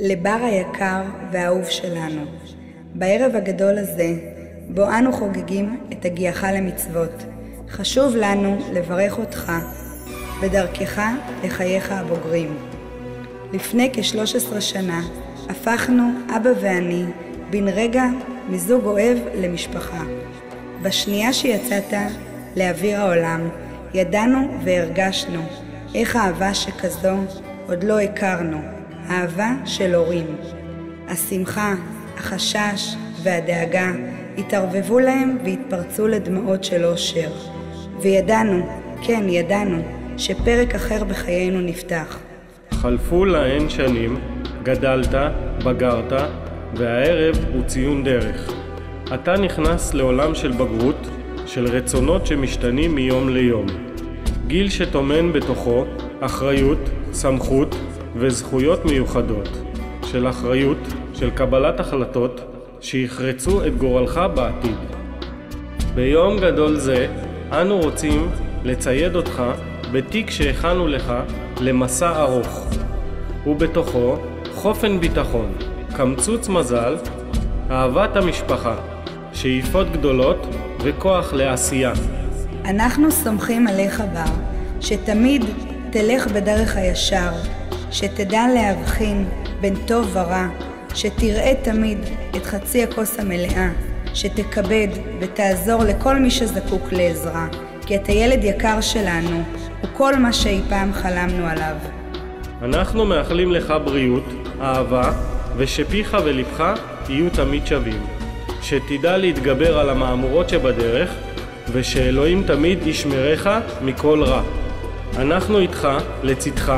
לבר היקר והאהוב שלנו, בערב הגדול הזה, בו אנו חוגגים את הגיעך למצוות, חשוב לנו לברך אותך בדרכך לחייך הבוגרים. לפני כ-13 שנה הפכנו, אבא ואני, בן רגע מזוג אוהב למשפחה. בשנייה שיצאת לאוויר העולם, ידענו והרגשנו איך אהבה שכזו עוד לא הכרנו, אהבה של הורים. השמחה, החשש והדאגה התערבבו להם והתפרצו לדמעות של אושר. וידענו, כן, ידענו, שפרק אחר בחיינו נפתח. חלפו להן שנים, גדלת, בגרת, והערב הוא ציון דרך. אתה נכנס לעולם של בגרות, של רצונות שמשתנים מיום ליום. גיל שטומן בתוכו אחריות, סמכות וזכויות מיוחדות. של אחריות, של קבלת החלטות, שיחרצו את גורלך בעתיד. ביום גדול זה, אנו רוצים לצייד אותך בתיק שהכנו לך למסע ארוך. ובתוכו חופן ביטחון, קמצוץ מזל, אהבת המשפחה, שאיפות גדולות וכוח לעשייה. אנחנו סומכים עליך בר, שתמיד תלך בדרך הישר, שתדע להבחין בין טוב ורע, שתראה תמיד את חצי הכוס המלאה, שתכבד ותעזור לכל מי שזקוק לעזרה, כי אתה ילד יקר שלנו, הוא כל מה שאי פעם חלמנו עליו. אנחנו מאחלים לך בריאות, אהבה, ושפיך ולבך יהיו תמיד שווים. שתדע להתגבר על המהמורות שבדרך, ושאלוהים תמיד ישמרך מכל רע. אנחנו איתך, לצדך,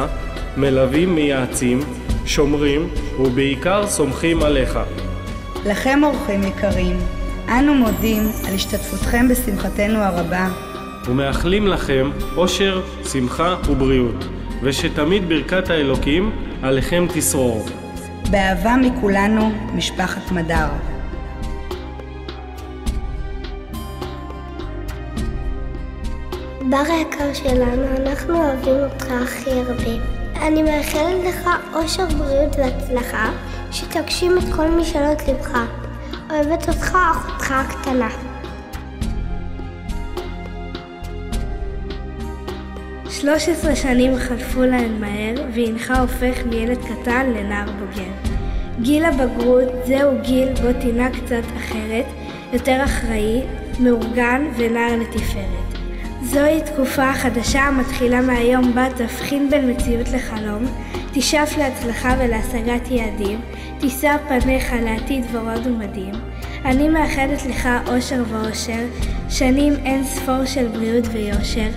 מלווים, מייעצים, שומרים, ובעיקר סומכים עליך. לכם אורחים יקרים, אנו מודים על השתתפותכם בשמחתנו הרבה, ומאחלים לכם אושר, שמחה ובריאות, ושתמיד ברכת האלוקים עליכם תשרור. באהבה מכולנו, משפחת מדר. בר היקר שלנו, אנחנו אוהבים אותך הכי הרבה. אני מאחלת לך אושר, בריאות והצלחה, שתגשים את כל משאלות לבך. אוהבת אותך, אחותך הקטנה. שלוש עשרה שנים חלפו להן מהר, והנך הופך מילד קטן לנער בוגר. גיל הבגרות זהו גיל בו תנהג קצת אחרת, יותר אחראי, מאורגן ונער לתפארת. זוהי תקופה חדשה המתחילה מהיום בה תבחין בין מציאות לחלום, תשאף להצלחה ולהשגת יעדים, תישא פניך לעתיד ורוד ומדהים. אני מאחלת לך אושר ואושר, שנים אין ספור של בריאות ויושר,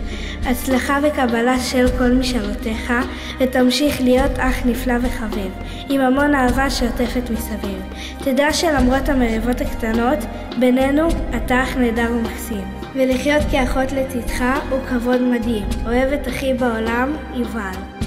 הצלחה וקבלה של כל משאלותיך, ותמשיך להיות אח נפלא וחביב, עם המון אהבה שעוטפת מסביב. תדע שלמרות המריבות הקטנות, בינינו אתה אח נהדר ומקסים. ולחיות כאחות לצדך הוא כבוד מדהים. אוהבת אחי בעולם, יובל.